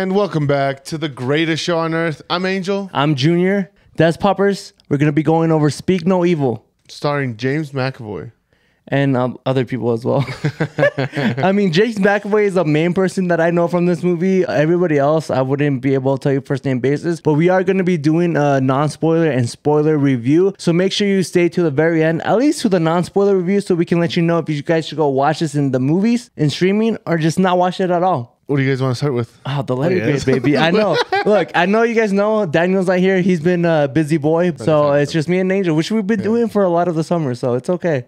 And welcome back to the greatest show on earth. I'm Angel, I'm Junior. That's Poppers. We're gonna be going over Speak No Evil starring James McAvoy. and um, other people as well. I mean, James McAvoy is the main person that I know from this movie. Everybody else, I wouldn't be able to tell you first name basis. But we are going to be doing a non spoiler and spoiler review. So make sure you stay to the very end, at least to the non spoiler review, so we can let you know if you guys should go watch this in the movies, in streaming, or just not watch it at all. What do you guys want to start with? Ah, oh, the letter yes. grade, baby. I know. Look, I know you guys know Daniel's not here. He's been a busy boy. So it's just me and Angel, which we've been doing for a lot of the summer. So it's okay.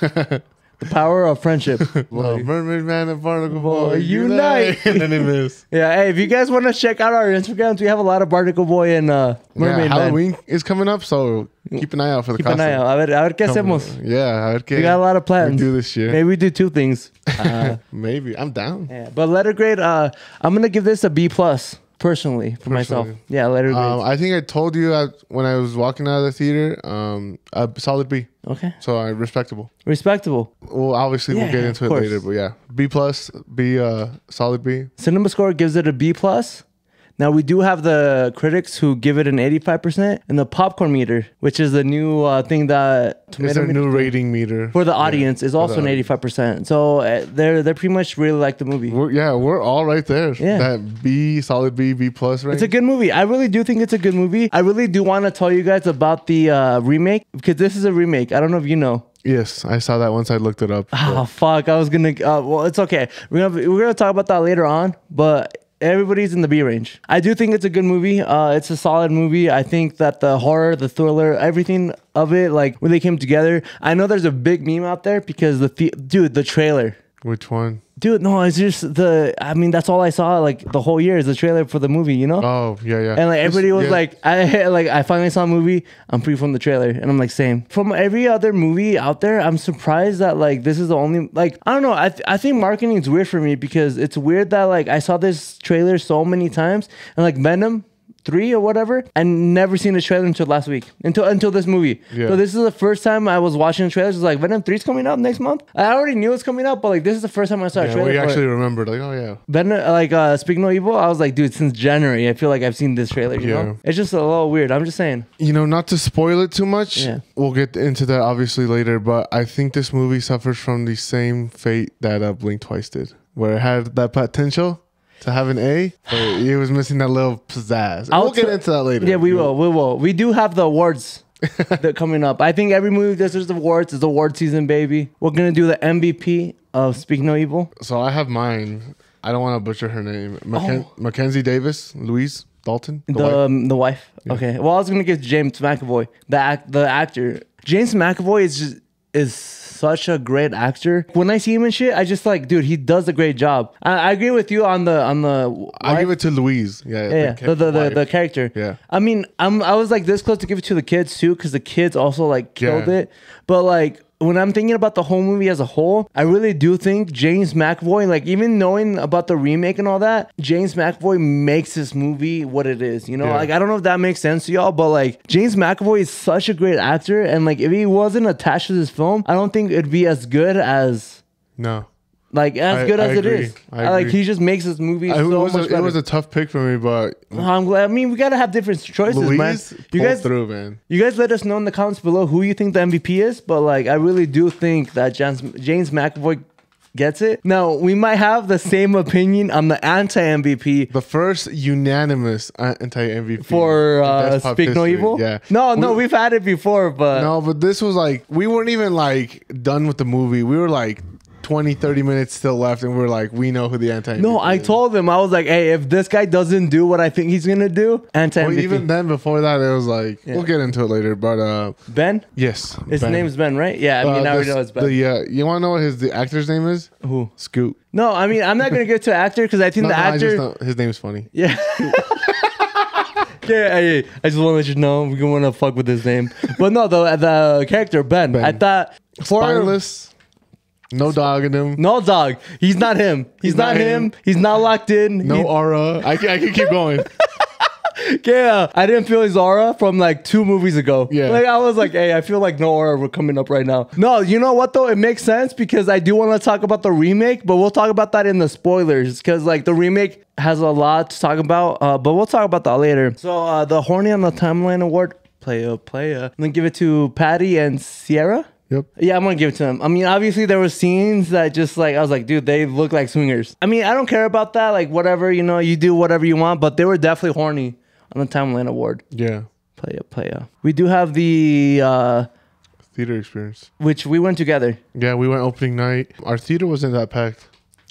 the power of friendship. Well, Mermaid Man and Barnacle Boy, unite. and then they miss. yeah, hey, if you guys want to check out our Instagrams, we have a lot of Barnacle Boy and uh, Mermaid yeah, Man. Halloween is coming up, so keep an eye out for the Keep an eye out. A ver, a ver qué hacemos. Yeah, a ver qué We got a lot of plans. we do this year. Maybe we do two things. Uh, Maybe. I'm down. yeah. But letter grade, uh, I'm gonna give this a B plus personally for myself. Yeah, letter. Um, I think I told you uh, when I was walking out of the theater, um, a solid B. okay, So I respectable. respectable. Well, obviously Yeah, we'll get into it course. later, but yeah, B plus, B, uh, solid B. Cinema Score gives it a B plus. Now we do have the critics who give it an 85%, and the popcorn meter, which is the new uh, thing that It's a new rating meter for the Yeah, audience is also an 85%. So uh, they're they're pretty much really like the movie. We're, yeah, we're all right there. Yeah. That B, solid B, B plus range. It's a good movie. I really do think it's a good movie. I really do want to tell you guys about the uh, remake because this is a remake. I don't know if you know. yes, I saw that once I looked it up. Oh fuck! I was gonna. Uh, well, it's okay. We're gonna we're gonna talk about that later on. But everybody's in the B range. I do think it's a good movie. Uh, it's a solid movie. I think that the horror, the thriller, everything of it, like when they came together. I know there's a big meme out there because the, the dude, the trailer. Which one? Dude, no, it's just the. I mean, that's all I saw like the whole year is the trailer for the movie. You know. Oh, yeah, yeah. And like everybody was yeah. like, I like I finally saw a movie. I'm free from the trailer, and I'm like, same. From every other movie out there, I'm surprised that like this is the only like I don't know. I th- I think marketing is weird for me because it's weird that like I saw this trailer so many times and like Venom. Three or whatever, and never seen the trailer until last week, until until this movie. Yeah. So this is the first time I was watching the trailers. It's like Venom 3 is coming out next month. I already knew it's coming out, but like this is the first time I saw a Yeah, trailer. we it. actually remembered, like, oh, yeah. Venom, like uh, Speak No Evil, I was like, dude, since January, I feel like I've seen this trailer. You Yeah. know, it's just a little weird. I'm just saying. You know, not to spoil it too much, Yeah. we'll get into that obviously later, but I think this movie suffers from the same fate that uh, Blink Twice did, where it had that potential to have an A, but it was missing that little pizzazz. I'll we'll get into that later. Yeah, we will. We will. We do have the awards that are coming up. I think every movie that there's awards is award season, baby. We're gonna do the MVP of Speak No Evil. So I have mine. I don't want to butcher her name. Macken- Mackenzie Davis, Louise Dalton. the The wife. um, the wife. Okay. Well, I was gonna give James McAvoy the act the actor. James McAvoy is just is such a great actor. When I see him and shit, I just like, dude, he does a great job. I, I agree with you on the on the. I wife. give it to Louise. Yeah, Yeah, the the, the, the character. Yeah. I mean, I'm I was like this close to give it to the kids too, because the kids also like killed Yeah. it. But like when I'm thinking about the whole movie as a whole, I really do think James McAvoy, like even knowing about the remake and all that, James McAvoy makes this movie what it is. You know, Yeah. like I don't know if that makes sense to y'all, but like James McAvoy is such a great actor, and like if he wasn't attached to this film, I don't think it'd be as good as. No, Like as I- good I as it agree. is, I like agree. he just makes this movie I- so it, was much a, better. it was a tough pick for me, but I'm glad. I mean, we gotta have different choices, man. You guys, through, man. you guys let us know in the comments below who you think the MVP is. But like, I really do think that James, James McAvoy gets it. Now we might have the same opinion on the anti MVP The first unanimous anti MVP for uh, Speak No. Evil. Yeah. No, no, we've had it before, but no, but this was like we weren't even like done with the movie. We were like 20, 30 minutes still left, and we are like, we know who the anti. no, I told him I was like, hey, if this guy doesn't do what I think he's gonna do, anti Well, even then, before that, it was like we'll get into it later. But uh, ben, yes, his Ben. name's Ben, right? Yeah, I mean, Uh, I already the- know it's Ben. The, uh, you want to know what his the actor's name is? Who? Scoot. No, I mean, I'm not gonna get to actor because I think No, the no, I actor. just know, his name's funny. Yeah. Yeah, I, I just want to let you know we want to fuck with his name, but no, the the character Ben. Ben. I thought for Spineless, no dog in him, no dog. He's not him. He's, not, not him. him. He's not locked in. no He- aura. I can, I can keep going. yeah, I didn't feel his aura from like two movies ago. Yeah. like I was like, hey, I feel like no aura were coming up right now. No, you know what though? It makes sense because I do want to talk about the remake, but we'll talk about that in the spoilers because like the remake has a lot to talk about. Uh, but we'll talk about that later. So uh, the horny on the timeline award, playa playa. I'm gonna give it to Paddy and Sierra. Yep. Yeah, I'm gonna give it to them. I mean, obviously there were scenes that just like I was like, dude, they look like swingers. I mean, I don't care about that. Like whatever, you know, you do whatever you want, but they were definitely horny on the Timeline Award. Yeah. Playa, playa. We do have the uh Theater experience. which we went together. Yeah, we went opening night. Our theater wasn't that packed.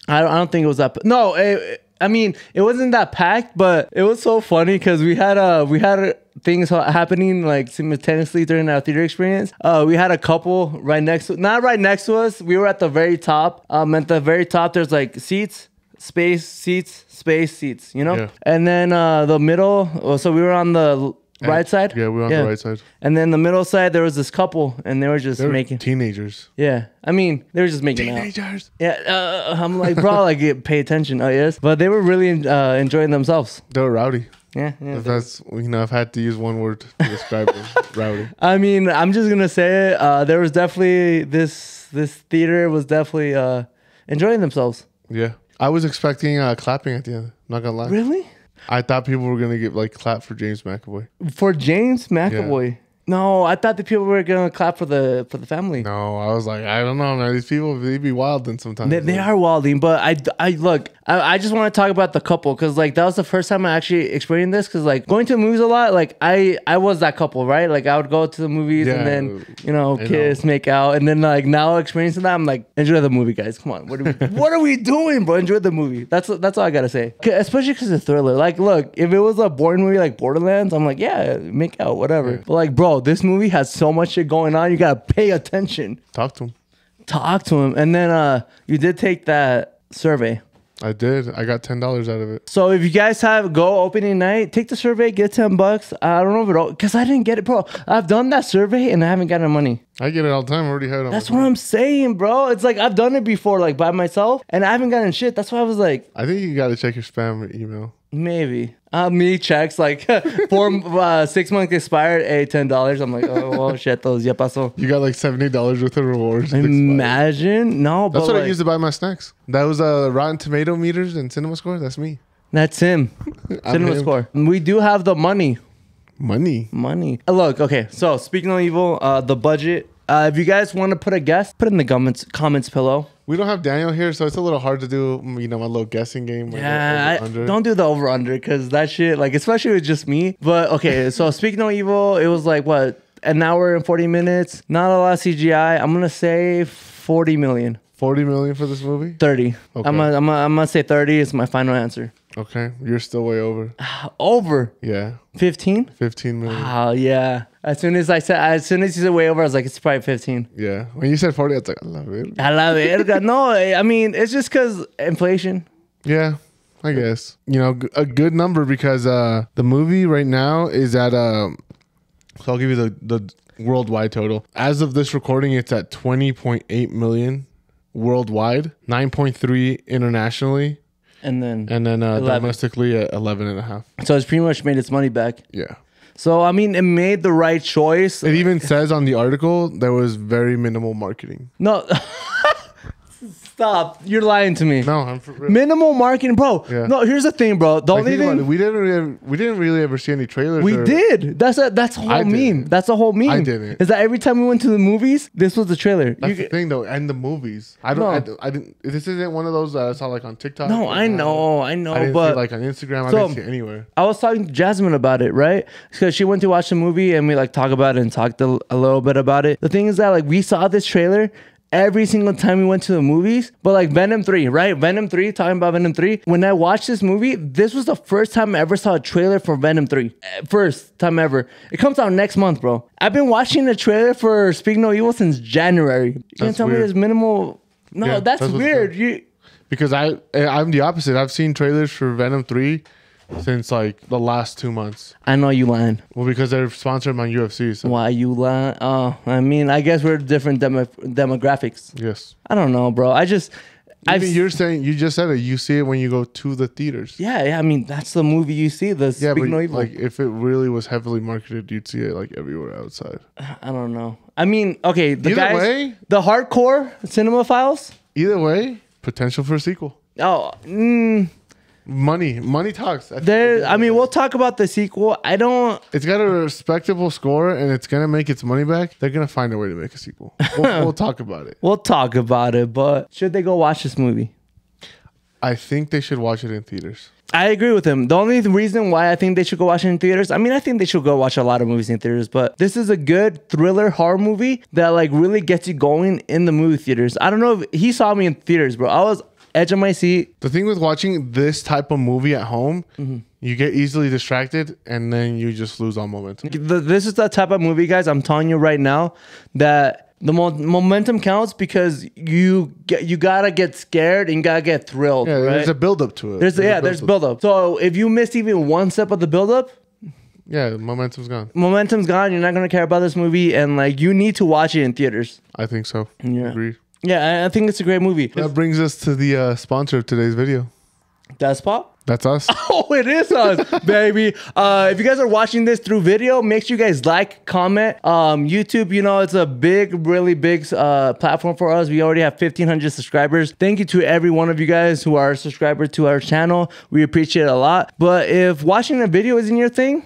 I don't, I don't think it was that. No, it, I mean it wasn't that packed, but it was so funny because we had uh we had things happening like simultaneously during our theater experience. Uh, we had a couple right next to not right next to us. We were at the very top. Um, at the very top, there's like seats, space, seats, space, seats. You know, Yeah. and then uh the middle. oh, So we were on the right side. Yeah, we were on the right side. And then the middle side, there was this couple, and they were just They were making. teenagers. yeah, I mean, they were just making out. Teenagers. Yeah, uh, I'm like, bro, like, pay attention. Oh yes, but they were really uh, enjoying themselves. They were rowdy. Yeah, yeah. If that's you know, I've had to use one word to describe them. Rowdy. I mean, I'm just gonna say it. Uh, there was definitely this this theater was definitely uh, enjoying themselves. Yeah. I was expecting uh, clapping at the end. Not gonna lie. Really? I thought people were gonna get like clap for James McAvoy. For James McAvoy? No, I thought the people were gonna clap for the for the family. No, I was like, I don't know, man. These people they be wilding sometimes. They, they are wilding, but I, I look, I, I just want to talk about the couple because like that was the first time I actually experienced this because like going to movies a lot, like I I was that couple, right? Like I would go to the movies Yeah, and then you know I know. kiss, make out, and then like now experiencing that, I'm like enjoy the movie, guys. Come on, what are we, what are we doing, bro? Enjoy the movie. That's that's all I gotta say. Especially because it's a thriller. Like, look, if it was a boring movie like Borderlands, I'm like, yeah, make out, whatever. But like, bro, this movie has so much shit going on. You gotta pay attention Talk to him. talk to him. And then uh you did take that survey. I did. I got ten dollars out of it. So if you guys have go opening night, take the survey, get 10 bucks. I don't know if it because I didn't get it, bro. I've done that survey and I haven't gotten money. I get it all the time. I already had it. That's what. I'm saying, bro. It's like I've done it before, like by myself, and I haven't gotten shit. That's why I was like, I think you got to check your spam email. Maybe. Uh, me checks like four, uh, six months expired, a ten dollars. I'm like, oh well, shit, those ya pasó. You got like seventy dollars worth of rewards. Imagine, no, but That's what I like, used to buy my snacks. That was uh, Rotten Tomato meters and Cinema Score. That's me. that's him. Cinema him. score. We do have the money. Money. Money. Uh, Look, okay. So speaking of evil, uh, the budget. Uh, if you guys want to put a guess, put it in the comments. Comments below. We don't have Daniel here, so it's a little hard to do. mm, You know, my little guessing game. Yeah, I, don't do the over under because that shit, like, especially with just me. But okay, so speaking of evil, it was like what an hour and forty minutes. Not a lot of CGI. I'm gonna say forty million. Forty million for this movie. 30. Okay. I'm gonna, I'm gonna, I'm gonna say 30 is my final answer. Okay, you're still way over. Over Yeah, 15? fifteen million. Oh yeah. As soon as I said, as soon as you said way over, I was like, it's probably 15. Yeah, when you said forty, I was like, I love it. I love it. No, I mean, it's just because inflation. Yeah, I guess you know a good number because uh the movie right now is at um. So I'll give you the the worldwide total. As of this recording, it's at twenty point eight million worldwide, nine point three internationally, And then, and then uh, 11. domestically at eleven and a half. so it's pretty much made its money back. Yeah. So, I mean, it made the right choice. It even says on the article there was very minimal marketing. No. Stop. You're lying to me. No, I'm for real. Minimal marketing, bro. Yeah. No, here's the thing, bro. The Like, only think about it, thing we didn't really, we didn't really ever see any trailers. we or- did. That's a that's a whole I meme. didn't. That's a whole meme. I didn't. Is that every time we went to the movies, this was the trailer. That's You the g- thing though, and the movies. I don't. No. I, don't- I didn't. This isn't one of those that I saw like on TikTok. no, I know, I know, I didn't but see like on Instagram. I So- didn't see it anywhere. I was talking to Jasmine about it, right? Because she went to watch the movie and we like talk about it and talked a, a little bit about it. The thing is that like we saw this trailer every single time we went to the movies, but like Venom 3, right? Venom 3, talking about Venom 3. When I watched this movie, this was the first time I ever saw a trailer for Venom 3. Eh, First time ever. It comes out next month, bro. I've been watching the trailer for Speak No Evil since January. You can't tell me weird. there's minimal. No, Yeah, that's, that's weird. You, Because I, eh, I'm the opposite. I've seen trailers for Venom three since like the last two months. I know you lying. Well, because they're sponsored by UFC. So Why you lying? Oh, I mean, I guess we're different demo- demographics. yes, I don't know, bro. I just I've Even you're saying you just said it. You see it when you go to the theaters. yeah, yeah. I mean, that's the movie you see. The Yeah, Speak but No Evil. like if it really was heavily marketed, you'd see it like everywhere outside. I don't know. I mean, okay, the Either guys, way- the hardcore cinemaphiles. Either way, potential for a sequel. Oh, mm, Money, money talks. I there. I mean, we'll talk about the sequel. I don't. it's got a respectable score and it's gonna make its money back. They're gonna find a way to make a sequel. We'll, we'll talk about it. We'll talk about it. But should they go watch this movie? I think they should watch it in theaters. I agree with him. The only reason why I think they should go watch it in theaters, I mean, I think they should go watch a lot of movies in theaters, but this is a good thriller horror movie that like really gets you going in the movie theaters. I don't know if he saw me in theaters, bro. I was edge of my seat. The thing with watching this type of movie at home, Mm-hmm. you get easily distracted and then you just lose all momentum. This is the type of movie, guys. I'm telling you right now that the mo- momentum counts because you get you gotta get scared and you gotta get thrilled. Yeah, right? there's a build up to it. There's, a yeah, there's build-up. build. So if you missed even one step of the build up, Yeah, momentum's gone. momentum's gone. You're not gonna care about this movie, and like you need to watch it in theaters. I think so. Yeah. Agree. Yeah, I- think it's a great movie. That brings us to the uh, sponsor of today's video. That's Deskpop. That's us. Oh, it is us, baby. Uh, if you guys are watching this through video, make sure you guys like, comment. Um, YouTube, you know, it's a big, really big uh, platform for us. We already have 1,500 subscribers. Thank you to every one of you guys who are subscribers to our channel. We appreciate it a lot. But if watching a video isn't your thing,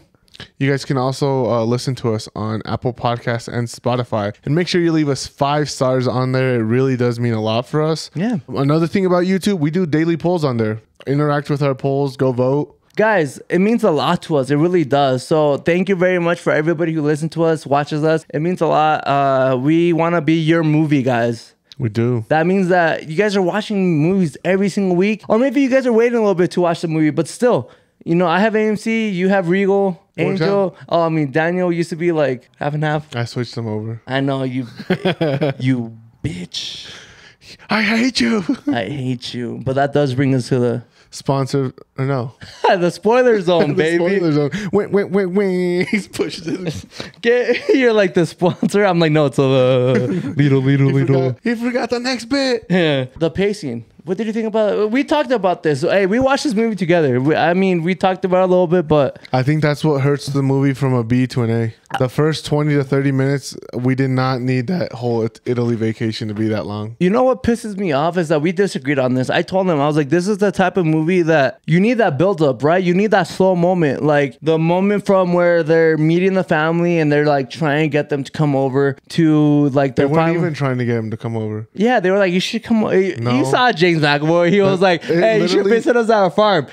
You guys can also uh, listen to us on Apple Podcasts and Spotify. And make sure you leave us five stars on there. It really does mean a lot for us. Yeah. Another thing about YouTube, we do daily polls on there. Interact with our polls, go vote. guys, it means a lot to us. It really does. So thank you very much for everybody who listens to us, watches us. It means a lot. Uh, we want to be your movie, guys. We do. That means that you guys are watching movies every single week, or maybe you guys are waiting a little bit to watch the movie, but still, you know, I have AMC, you have Regal, Works Angel. Oh, I mean, Daniel used to be like half and half. I switched them over. I know you, you bitch. I hate you. I hate you. But that does bring us to the Sponsor, or no. the spoiler zone, The baby. spoiler zone. Wait, wait, wait, wait. He's pushed it. Get you're like the sponsor. I'm like, no, it's a uh, little, little, He little. forgot, he forgot the next bit. Yeah. The pacing. What did you think about it? We talked about this. Hey, we watched this movie together. We, I mean, we talked about it a little bit, but I think that's what hurts the movie from a B to an A. The first 20 to 30 minutes, we did not need that whole Italy vacation to be that long. you know what pisses me off is that we disagreed on this. I told him, I was like, this is the type of movie that you need that build up, right? You need that slow moment. Like the moment from where they're meeting the family and they're like trying to get them to come over to like They weren't even trying to get him to come over. Yeah, they were like, you should come. o- You saw James McAvoy. He was like, hey, you should visit us at our farm.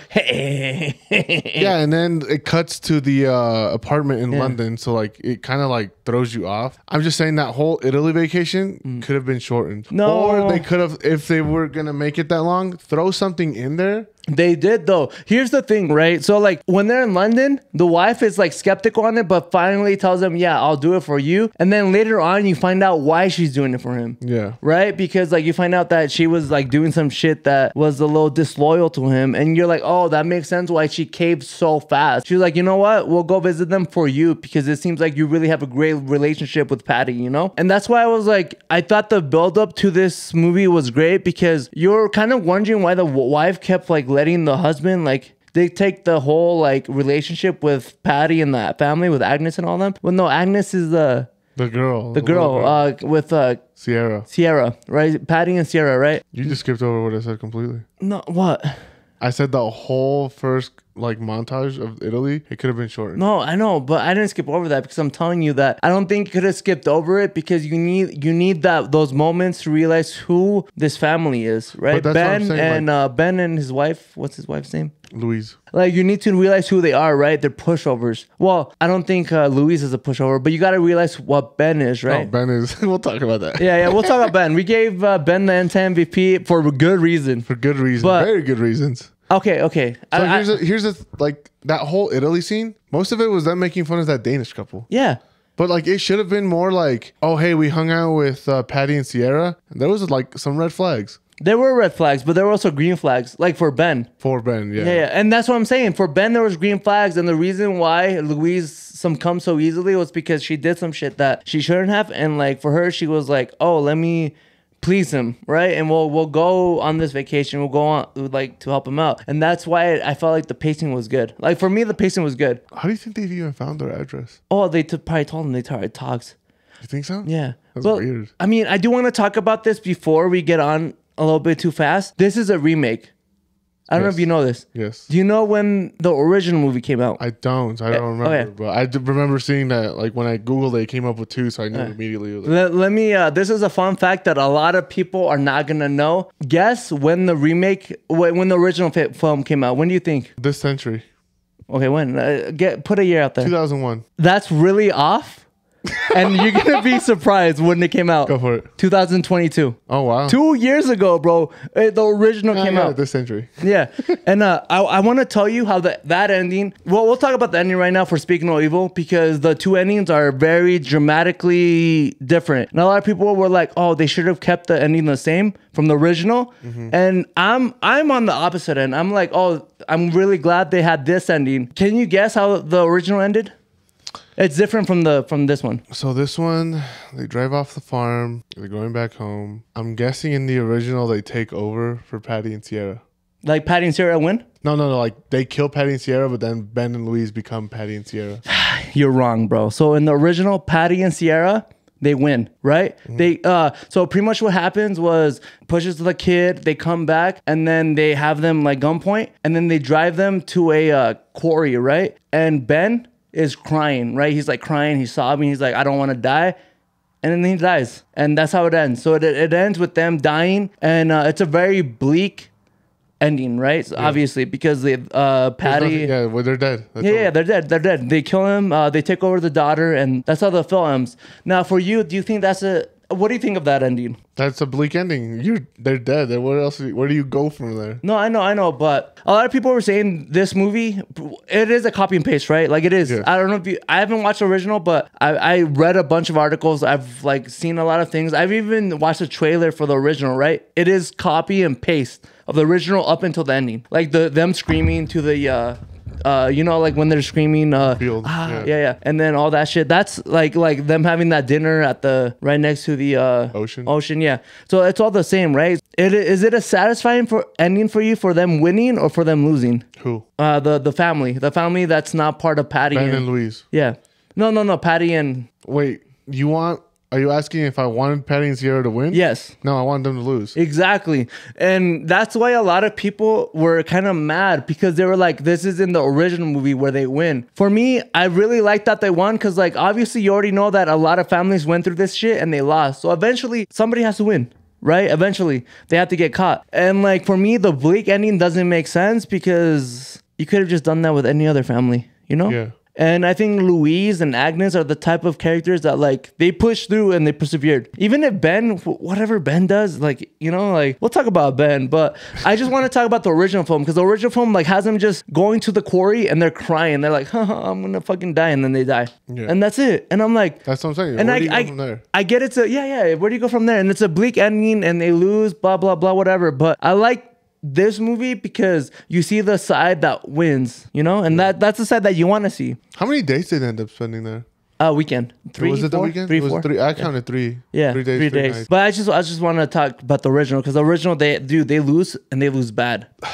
Yeah, and then it cuts to the uh, apartment in London, so like it kind of like throws you off. I'm just saying that whole Italy vacation mm. could have been shortened. No. or they could have if they were gonna make it that long, throw something in there. They did though. Here's the thing, right? So like when they're in London, the wife is like skeptical on it, but finally tells him, "Yeah, I'll do it for you." And then later on, you find out why she's doing it for him. Yeah. Right? Because like you find out that she was like doing some shit that was a little disloyal to him, and you're like, "Oh, that makes sense why she caved so fast." She's like, "You know what? We'll go visit them for you because it seems like you really have a great relationship with Paddy, you know?" And that's why I was like, I thought the build up to this movie was great because you're kind of wondering why the w- wife kept like letting the husband like they take the whole like relationship with Paddy and that family with Agnes and all them. Well, no, Agnes is the The girl, the girl uh, with uh, Sierra. Sierra, right? Paddy and Sierra, right? You just skipped over what I said completely. No, what? I said the whole first like montage of Italy. It could have been shortened. No, I know, but I didn't skip over that because I'm telling you that I don't think you could have skipped over it because you need you need that those moments to realize who this family is, right? But that's what I'm Ben saying, and uh, Ben and his wife. What's his wife's name? Louise. Like you need to realize who they are, right? They're pushovers. Well, I don't think uh, Louise is a pushover, but you got to realize what Ben is, Oh, right? Ben is. we'll talk about that. Yeah, yeah. We'll talk about Ben. We gave uh, Ben the anti MVP for a good reason. For good reasons. But- Very good reasons. Okay, okay. So I- I- here's a, here's a like that whole Italy scene. Most of it was them making fun of that Danish couple. yeah. But like it should have been more like, oh hey, we hung out with uh, Paddy and Sierra. And there was like some red flags There were red flags, but there were also green flags, like for Ben. for Ben. Yeah. Yeah, yeah, and that's what I'm saying. For Ben, there was green flags, and the reason why Louise some come so easily was because she did some shit that she shouldn't have, and like for her, she was like, "Oh, let me please him, right? And we'll we'll go on this vacation. We'll go on like to help him out, and that's why I felt like the pacing was good. Like for me, the pacing was good. How do you think they've even found their address? Oh, they t- probably told him they tried talks. You think so? Yeah. That's well, weird. I mean, I do want to talk about this before we get on a little bit too fast. This is a remake. I don't know if you know this. Yes. Do you know when the original movie came out? I don't. I don't remember. okay. But I remember seeing that. Like when I googled it, it came up with two, so I knew immediately. Was like, Let, let me. Uh, this is a fun fact that a lot of people are not gonna know. Guess when the remake, when, when the original fi- film came out. When do you think? this century, Okay, when? Uh, get put a year out there. 2001. That's really off, and you're gonna be surprised when it came out. Go for it. 2022. Oh wow. Two years ago, bro. Uh, The original Yeah, came yeah, out. this century. Yeah, and uh, I, I want to tell you how the, that ending. Well, we'll talk about the ending right now for Speak No Evil because the two endings are very dramatically different. And a lot of people were like, "Oh, they should have kept the ending the same from the original." And I'm I'm on the opposite end. I'm like, "Oh, I'm really glad they had this ending." Can you guess how the original ended? It's different from the from this one. So this one, they drive off the farm. They're going back home. I'm guessing in the original they take over for Paddy and Sierra. Like Paddy and Sierra win. No, no, no. Like they kill Paddy and Sierra, but then Ben and Louise become Paddy and Sierra. You're wrong, bro. So in the original, Paddy and Sierra, they win, right? They uh so pretty much what happens was pushes the kid, they come back, and then they have them like gunpoint, and then they drive them to a uh, quarry, right? And Ben is crying, right? He's like crying, he's sobbing, he's like, I don't want to die. And then he dies. And that's how it ends. So it, it ends with them dying. And uh, it's a very bleak ending, right? So Obviously, because they uh, Paddy. Nothing, yeah, well, they're dead. That's Yeah, yeah, they're dead. They're dead. They kill him. Uh, they take over the daughter, and that's how the film ends. Now, for you, do you think that's a? What do you think of that ending? That's a bleak ending. You're they're dead. Then Where else? Where do you go from there? No, I know, I know, but a lot of people were saying this movie, it is a copy and paste, right? Like it is. Yeah. I don't know if you, I haven't watched the original, but I, I read a bunch of articles. I've like seen a lot of things. I've even watched a trailer for the original, right? It is copy and paste of the original up until the ending, like the them screaming to the. uh uh, you know, like when they're screaming, uh, Field, ah, yeah. yeah, yeah, and then all that shit. That's like, like them having that dinner at the right next to the uh, Ocean. Ocean, yeah. So it's all the same, right? It, is it a satisfying for ending for you for them winning or for them losing? Who? Uh, the the family, the family that's not part of Paddy. Ben and, and Louise. yeah, no, no, no, Paddy and Wait, you want? Are you asking if I wanted Paddy and Sierra to win? yes, No, I wanted them to lose. exactly, and that's why a lot of people were kind of mad because they were like, "This is in the original movie where they win." For me, I really like that they won because, like, obviously you already know that a lot of families went through this shit and they lost. So eventually, somebody has to win. Right? Eventually, they have to get caught. And like for me, the bleak ending doesn't make sense because you could have just done that with any other family, you know? Yeah. And I think Louise and Agnes are the type of characters that like they push through and they persevered. Even if Ben, whatever Ben does, like you know, like we'll talk about Ben, but I just want to talk about the original film because the original film like has them just going to the quarry and they're crying. They're like, Haha, I'm gonna fucking die, and then they die, Yeah. and that's it. And I'm like, That's what I'm saying. and Where I, do you go I, from there? I get it's a yeah yeah. Where do you go from there? And it's a bleak ending, and they lose, blah blah blah, whatever. But I like this movie because you see the side that wins, you know, and that that's the side that you want to see. How many days did they end up spending there? Uh, weekend. Three, was it the four? weekend? Three, four? three. I counted three. Yeah, three days. three three days. nights. But I just, I just want to talk about the original because the original, they do, they lose and they lose bad.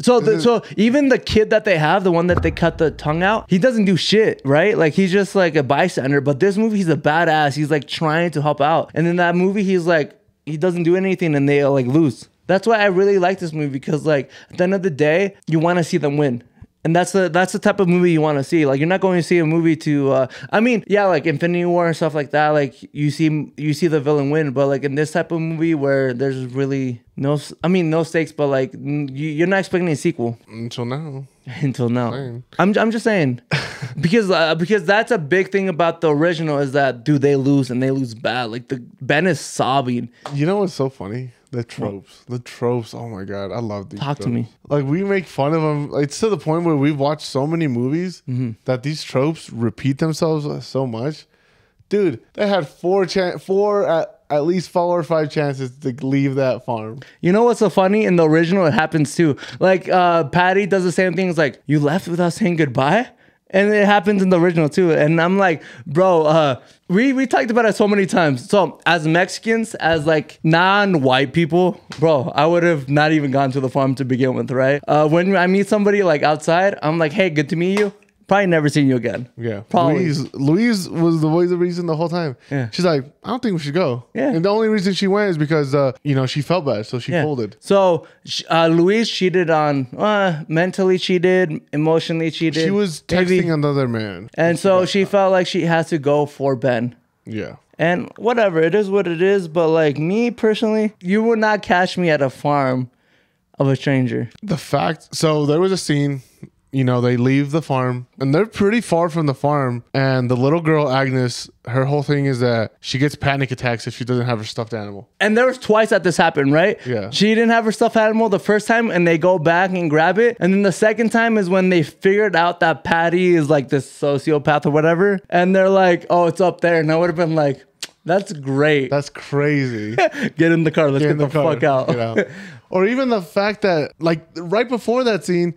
So, the, so even the kid that they have, the one that they cut the tongue out, he doesn't do shit, right? Like he's just like a bystander. But this movie, he's a badass. He's like trying to help out. And in that movie, he's like, he doesn't do anything, and they like lose. That's why I really like this movie because like at the end of the day, you want to see them win. And that's the that's the type of movie you want to see. Like you're not going to see a movie to uh I mean, yeah, like Infinity War and stuff like that, like you see you see the villain win, but like in this type of movie where there's really no I mean, no stakes, but like you, you're not expecting a sequel Until now. until now. Same. I'm I'm just saying. because uh, because that's a big thing about the original is that do they lose and they lose bad. Like the Ben is sobbing. You know what's so funny? The tropes. The tropes. Oh my god, I love these. Talk to me. Like we make fun of them. It's to the point where we've watched so many movies Mm-hmm. that these tropes repeat themselves so much. Dude, they had four chan- four at, at least four or five chances to leave that farm. You know what's so funny? In the original, it happens too. Like uh, Paddy does the same thing. It's like you left without saying goodbye, And it happens in the original too. And I'm like, bro, uh, we we talked about it so many times. So as Mexicans, as like non-white people, bro, I would have not even gone to the farm to begin with, right? Uh, when I meet somebody like outside, I'm like, hey, good to meet you. Probably never seen you again. Yeah, Probably. Louise. Louise was the voice of reason the whole time. Yeah. she's like, I don't think we should go. Yeah. and the only reason she went is because uh, you know she felt bad, so she Yeah. folded. So uh, Louise cheated on uh, mentally cheated, emotionally cheated. She was maybe- texting another man. and so she felt like she has to go for Ben. Yeah, And whatever, it is what it is. But like me personally, you would not catch me at a farm of a stranger. the fact. So there was a scene. You know, they leave the farm and they're pretty far from the farm. And the little girl Agnes, her whole thing is that she gets panic attacks if she doesn't have her stuffed animal. And there was twice that this happened, right? Yeah. She didn't have her stuffed animal the first time, and they go back and grab it. And then the second time is when they figured out that Paddy is like this sociopath or whatever. And they're like, "Oh, it's up there." And I would have been like, "That's great. That's crazy. Get in the car. Let's get, in the, car, fuck out." get out. Or even the fact that, like, right before that scene,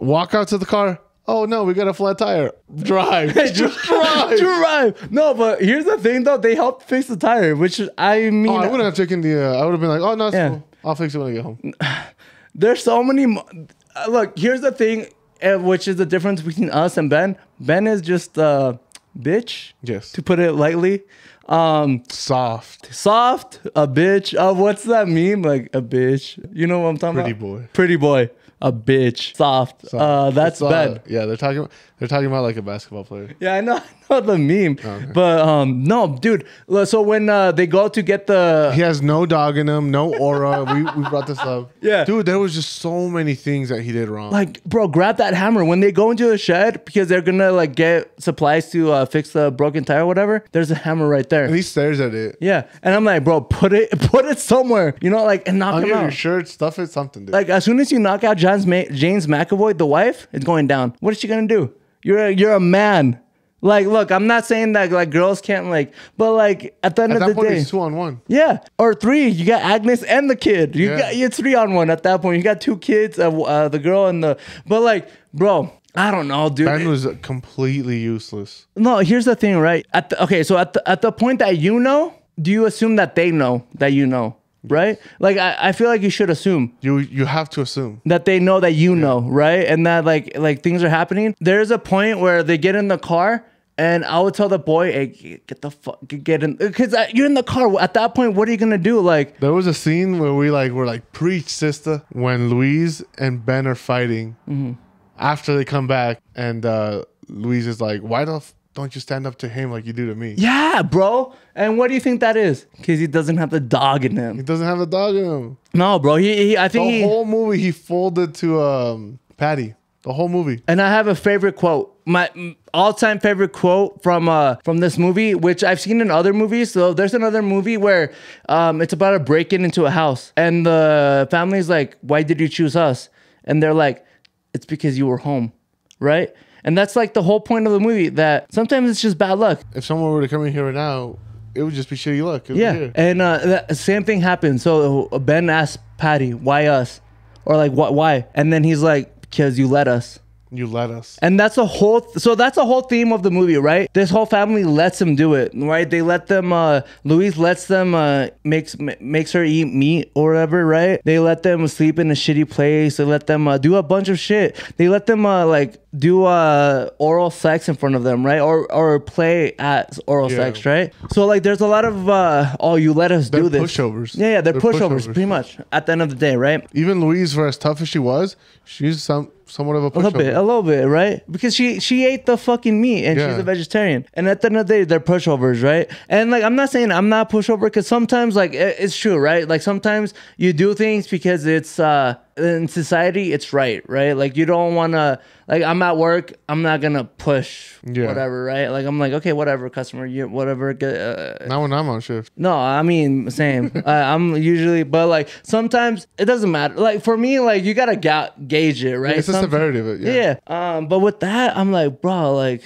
walk out to the car. Oh no, we got a flat tire. Drive. Just drive. Drive. No, but here's the thing though. They helped fix the tire, which I mean, Oh, I wouldn't have taken the. Uh, I would have been like, oh no, it's Yeah. cool. I'll fix it when I get home. there's so many. mo- uh, Look, here's the thing, uh, which is the difference between us and Ben. Ben is just a bitch, Yes. to put it lightly. Um, Soft. soft, a bitch. Uh, what's that meme? Like a bitch. You know what I'm talking Pretty about? Pretty boy. Pretty boy. A bitch. Soft. Uh, that's uh, Ben. Yeah, they're talking. They're talking about like a basketball player. Yeah, I know, I know the meme, Okay. but um, no, dude. So when uh, they go to get the He has no dog in him, no aura. we we brought this up. Yeah. dude, there was just so many things that he did wrong. like bro grab that hammer when they go into a shed because they're gonna like get supplies to uh, fix the broken tire or whatever there's a hammer right there and he stares at it. yeah and i'm like bro put it put it somewhere you know like and knock him Under your out shirt, stuff it, something. Dude. like as soon as you knock out James, Ma- James McAvoy the wife it's going down what is she gonna do you're a, you're a man like look i'm not saying that like girls can't like but like at the end at of that the point, day he's two on one. yeah, or three. You got Agnes and the kid. You Yeah. got it's three on one at that point. You got two kids, uh, uh, the girl and the. But like, bro, I don't know, dude. Ben was completely useless. no, here's the thing, right? At the, okay, so at the at the point that you know, do you assume that they know that you know, right? Like, I, I feel like you should assume You you have to assume. that they know that you know, right? And that like like things are happening. There's a point where they get in the car. And I would tell the boy, "Hey, get the fuck, get in, because you're in the car. At that point, what are you gonna do? Like, There was a scene where we like were like preach sister when Louise and Ben are fighting. Mm-hmm. After they come back and uh, Louise is like, "Why the f- don't you stand up to him like you do to me?" Yeah, bro. And what do you think that is? Because he doesn't have the dog in him. He doesn't have the dog in him. No, bro. He, he I The think he. whole movie he folded to um, Paddy. The whole movie. and I have a favorite quote. My all-time favorite quote from uh from this movie, which I've seen in other movies. So there's another movie where um it's about a break-in into a house, and the family's like, "Why did you choose us?" And they're like, "It's because you were home, right?" And that's like the whole point of the movie. That sometimes it's just bad luck. If someone were to come in here right now, it would just be shitty luck. Yeah, and uh, that same thing happened. So Ben asked Paddy, "Why us?" Or like, "What? Why?" And then he's like, "Because you let us." You let us. And that's the whole. so that's the whole theme of the movie, right? This whole family lets him do it, right? They let them. uh Louise lets them. uh makes m- makes her eat meat or whatever, right? They let them sleep in a shitty place. They let them uh, do a bunch of shit. They let them uh like do uh oral sex in front of them, right? Or or play at oral Yeah. sex, right? So like, there's a lot of uh oh, you let us do They're this. pushovers. Yeah, yeah, they're, They're pushovers, pushovers. pretty much. At the end of the day, right? Even Louise, for as tough as she was, she's some somewhat of a A little bit, a little bit, right? Because she she ate the fucking meat and she's a vegetarian. And at the end of the day, they're pushovers, right? And like I'm not saying I'm not pushover because sometimes like it- it's true, right? Like sometimes you do things because it's uh in society it's right, right? Like you don't want to like I'm at work, I'm not gonna push Yeah. whatever, right? Like I'm like okay, whatever, customer, you whatever. Get, uh, Not when I'm on shift. no, I mean same. uh, I'm usually, but like sometimes it doesn't matter. Like for me, like you gotta ga- gauge it, right? It's the severity of it. Yeah. yeah. Um, but with that, I'm like, bro, like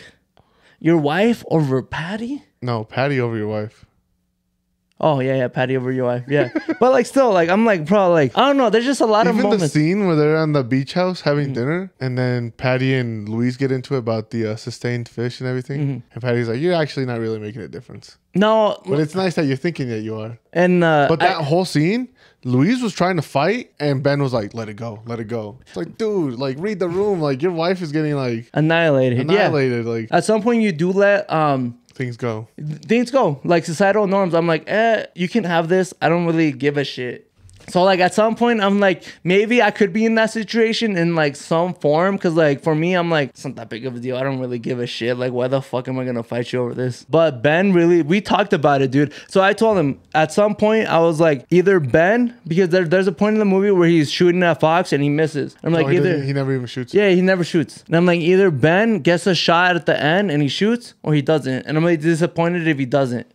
your wife over Paddy? No, Paddy over your wife. Oh yeah, yeah, Paddy over your wife. Yeah, but like still, like I'm like, bro, like I don't know. There's just a lot of Even the moments. Mm. scene where they're on the beach house having dinner, and then Paddy and Louise get into it about the uh, sustained fish and everything. Mm-hmm. And Paddy's like, "You're actually not really making a difference." no, But it's nice that you're thinking that you are. and uh, But that I- whole scene, Louise was trying to fight, and Ben was like, "Let it go, let it go." It's like, dude, like read the room. Like your wife is getting like annihilated. Yeah. annihilated. Like At some point, you do let um things go. things go like societal norms. I'm like, eh, you can have this. I don't really give a shit. So like at some point, I'm like, maybe I could be in that situation in like some form, cause like for me, I'm like, it's not that big of a deal. I don't really give a shit. Like, why the fuck am I gonna fight you over this? But Ben really, we talked about it, dude. So I told him at some point, I was like, either Ben, because there, there's a point in the movie where he's shooting at Fox and he misses. I'm like, Oh, he, either he never even shoots. yeah, he never shoots. And I'm like, either Ben gets a shot at the end and he shoots, or he doesn't. And I'm like disappointed if he doesn't.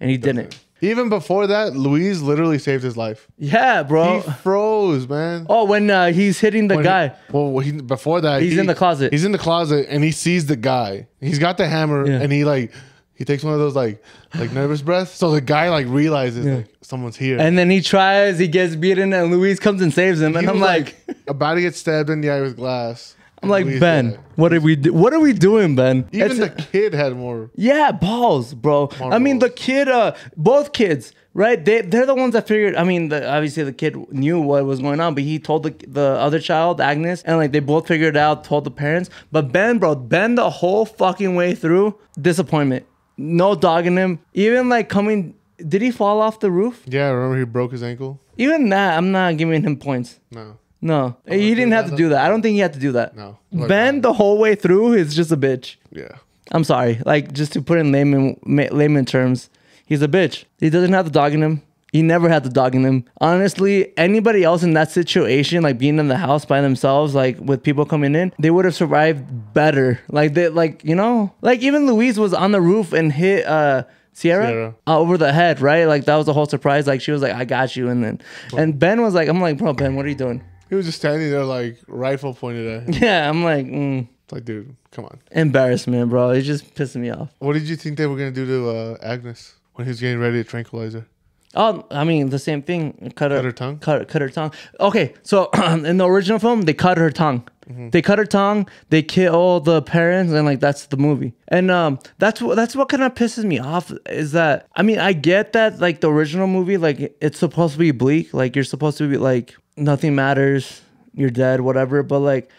And he didn't. Even before that, Louise literally saved his life. Yeah, bro. He froze, man. oh, when uh, he's hitting the When he- guy. well, he, before that, He's he- in the closet. He's in the closet and he sees the guy. He's got the hammer Yeah. and he like he takes one of those like like nervous breaths. So the guy like realizes like someone's here. And then he tries, he gets beaten, and Louise comes and saves him. And He I'm was, like, about to get stabbed in the eye with glass. I'm like, Ben, what are we do- what are we doing, Ben? Even It's- the kid had more. Yeah, balls, bro. I mean, the kid, uh, both kids, right? They they're the ones that figured. I mean, the, obviously the kid knew what was going on, but he told the the other child, Agnes, and like they both figured it out, told the parents. But Ben, bro, Ben, the whole fucking way through, disappointment. No dogging him. Even like coming, did he fall off the roof? Yeah, remember he broke his ankle? Even that, I'm not giving him points. No. No, he didn't have to do that. I don't think he had to do that. No. Ben, the whole way through, is just a bitch. Yeah. I'm sorry. Like just to put in layman layman terms, he's a bitch. He doesn't have the dog in him. He never had the dog in him. Honestly, anybody else in that situation, like being in the house by themselves, like with people coming in, they would have survived better. Like they, like you know, like even Louise was on the roof and hit uh Sierra, Sierra. Uh, over the head, right? Like that was the whole surprise. Like she was like, "I got you," and then and Ben was like, "I'm like, bro, Ben, what are you doing?" He was just standing there like rifle pointed at him. Yeah, I'm like, mm, It's like, dude, come on. embarrassment, bro. It's just pissing me off. What did you think they were gonna do to uh, Agnes when he was getting ready to tranquilize her? Oh, I mean the same thing. Cut her, Cut her tongue? Cut, cut her tongue. Okay, so in the original film, they cut her tongue. Mm-hmm. They cut her tongue. They kill all the parents, and like that's the movie. And um, that's what that's what kind of pisses me off is that I mean I get that like the original movie, like it's supposed to be bleak, like you're supposed to be like nothing matters, you're dead, whatever. But like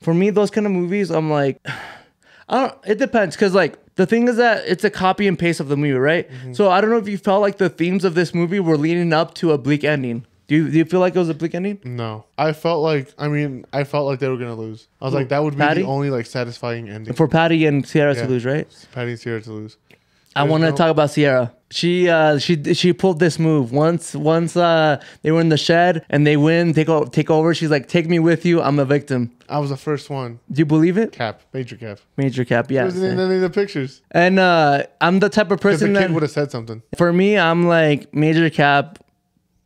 for me, those kind of movies, I'm like. I don't. It depends, cause like the thing is that it's a copy and paste of the movie, right? Mm-hmm. So I don't know if you felt like the themes of this movie were leading up to a bleak ending. Do you do you feel like it was a bleak ending? No, I felt like I mean I felt like they were gonna lose. I was like that would be Paddy? the only like satisfying ending For Paddy and Sierra Yeah. to lose, right? Paddy and Sierra to lose. I want to no- talk about Sierra. She uh she she pulled this move once once uh they were in the shed and they win take o- take over. She's like, take me with you. I'm a victim. I was the first one. Do you believe it? Cap, major cap. Major cap, yeah. wasn't in any of the pictures. And uh I'm the type of Because the person that would have said something. for me I'm like major cap.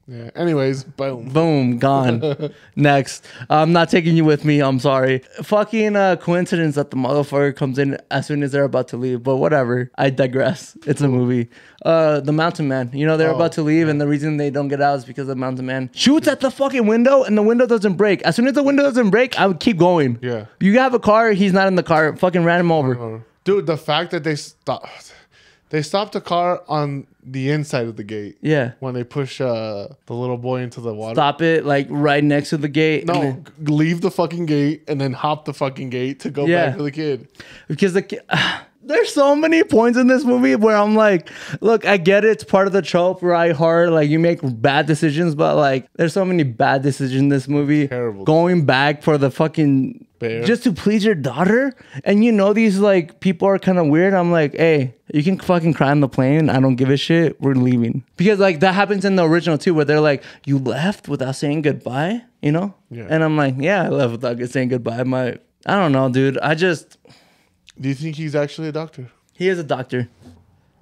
Yeah. Anyways, boom. Boom, gone. Next. I'm not taking you with me. I'm sorry. Fucking uh, coincidence that the motherfucker comes in as soon as they're about to leave. But whatever. I digress. It's a movie. Uh, the Mountain Man. You know they're Oh, about to leave, and the reason they don't get out is because the Mountain Man shoots at the fucking window, and the window doesn't break. As soon as the window doesn't break, I would keep going. Yeah. You have a car. He's not in the car. Fucking ran him over. Dude, the fact that they stopped, they stopped the car on the inside of the gate. Yeah. When they push uh, the little boy into the water. Stop it, like right next to the gate. No, then- leave the fucking gate and then hop the fucking gate to go Yeah. back to the kid. because the ki- there's so many points in this movie where I'm like, look, I get it, it's part of the trope, right? Hard, like you make bad decisions, but like there's so many bad decisions in this movie. Terrible. Going back for the fucking Bear. just to please your daughter, and you know these like people are kind of weird. I'm like, hey, you can fucking cry on the plane. I don't give a shit. We're leaving because like that happens in the original too, where they're like, you left without saying goodbye, you know? Yeah. And I'm like, yeah, I left without saying goodbye. My, I don't know, dude. I just. Do you think he's actually a doctor? He is a doctor.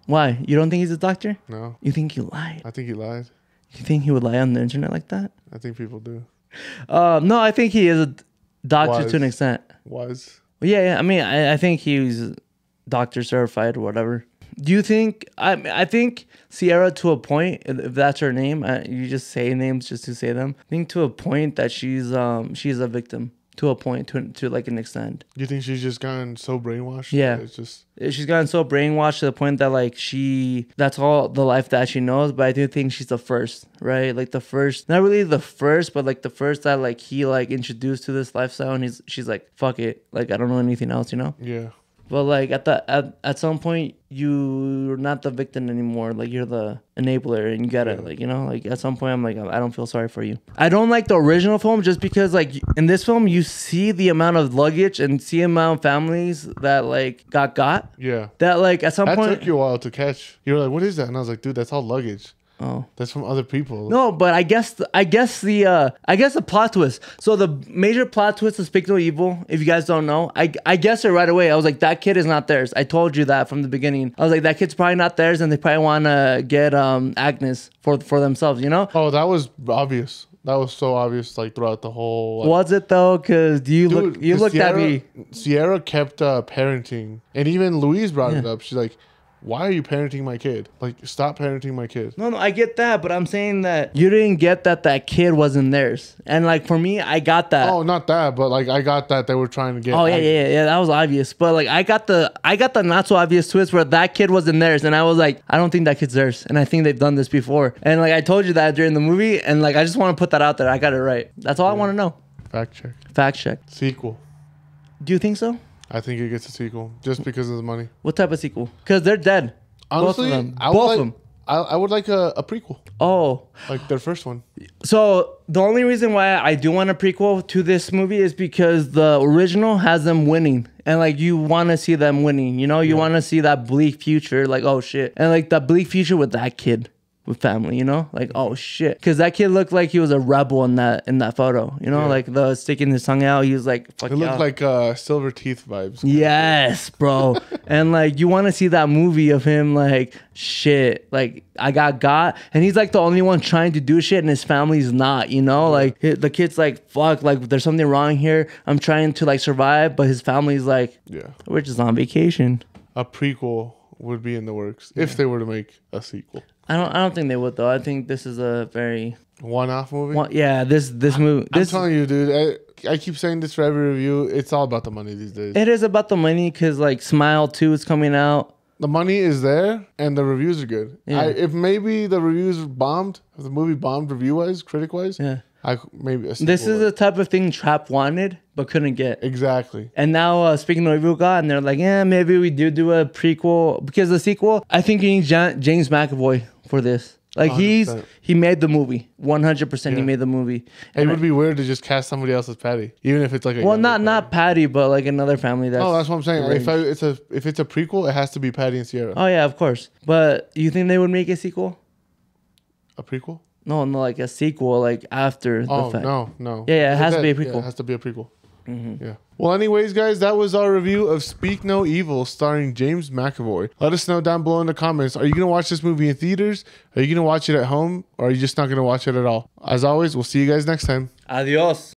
Why? You don't think he's a doctor? No. You think he lied? I think he lied. You think he would lie on the internet like that? I think people do. Uh, no, I think he is a doctor to an extent. Was. Yeah, yeah. I mean, I, I think he's doctor certified or whatever. Do you think? I I think Sierra to a point, if that's her name, uh, you just say names just to say them. I think to a point that she's um she's a victim to a point to to like an extent. You think she's just gotten so brainwashed? Yeah. It's just eh, She's gotten so brainwashed to the point that like she that's all the life that she knows. But I do think she's the first, right? Like the first, not really the first, but like the first that like he like introduced to this lifestyle, and he's she's like fuck it, like I don't know anything else, you know. yeah. But like at the at, at some point you're not the victim anymore. Like you're the enabler and you gotta like you know like at some point I'm like I don't feel sorry for you. I don't like the original film just because like in this film you see the amount of luggage and see amount of families that like got got Yeah. that like at some That point took you a while to catch. You were like, "What is that?" And I was like, "Dude, that's all luggage. Oh That's from other people." no but I guess the, I guess the uh I guess the plot twist. So the major plot twist of Speak No Evil, if you guys don't know, I I guessed it right away. I was like that kid is not theirs. I told you that from the beginning. I was like that kid's probably not theirs and they probably want to get um Agnes for for themselves, you know? Oh, that was obvious. That was so obvious, like throughout the whole. Like, Was it though? Cause you look, you you 'cause looked at me. Ciara kept uh, parenting, and even Louise brought it up. She's like, "Why are you parenting my kid? Like, stop parenting my kid." No, no, I get that, but I'm saying that you didn't get that that kid wasn't theirs, and like for me, I got that. Oh, not that, but like I got that they were trying to get. Oh yeah, Ag- yeah, yeah, yeah. That was obvious, but like I got the I got the not so obvious twist where that kid wasn't theirs, and I was like, I don't think that kid's theirs, and I think they've done this before, and like I told you that during the movie, and like I just want to put that out there. I got it right. That's all I want to know. Fact check. Fact check. Sequel. Do you think so? I think it gets a sequel just because of the money. What type of sequel? Because they're dead. Honestly, Both of them. I would Both like, of them. I, I would like a, a prequel, Oh, like their first one. So the only reason why I do want a prequel to this movie is because the original has them winning. And like you want to see them winning, you know, you want to see that bleak future, like oh shit, and like that bleak future with that kid, with family, you know, like oh shit, because that kid looked like he was a rebel in that in that photo, you know, Yeah. like the sticking his tongue out, he was like fuck It looked yeah. like uh, Silver Teeth vibes. Yes, bro. and like you want to see that movie of him like shit, like I got got and he's like the only one trying to do shit and his family's not, you know? Like the kid's like fuck, like there's something wrong here. I'm trying to like survive, but his family's like Yeah, we're just on vacation. a prequel would be in the works if they were to make a sequel. I don't I don't think they would though. I think this is a very One-off movie. well, yeah, this this movie I'm telling you, dude. I, I keep saying this for every review. It's all about the money these days. it is about the money cuz like Smile 2 is coming out. the money is there, and the reviews are good. Yeah. I, if maybe the reviews bombed, if the movie bombed review-wise, critic-wise, Yeah. I maybe This is the type of thing Trap wanted but couldn't get. exactly. And now, uh, speaking of Evil God, and they're like, yeah, maybe we do do a prequel because the sequel. I think you need Ja- James McAvoy for this. Like he's 100%. he made the movie, one hundred percent. He Yeah. made the movie. It would be weird to just cast somebody else as Paddy, even if it's like a Well, younger not Paddy. not Paddy, but like another family. That's Oh, that's what I'm saying. If. I, it's a if it's a prequel, it has to be Paddy and Ciara. oh yeah, of course. But you think they would make a sequel? A prequel? No, no, like a sequel, like after Oh the fact. no, no. Yeah, yeah, it has to be a prequel. it has to be a prequel. Mm-hmm. Yeah. Well, anyways, guys, that was our review of Speak No Evil, starring James McAvoy. Let us know down below in the comments. Are you gonna watch this movie in theaters? Are you gonna watch it at home? Or are you just not gonna watch it at all? As always, we'll see you guys next time. Adios.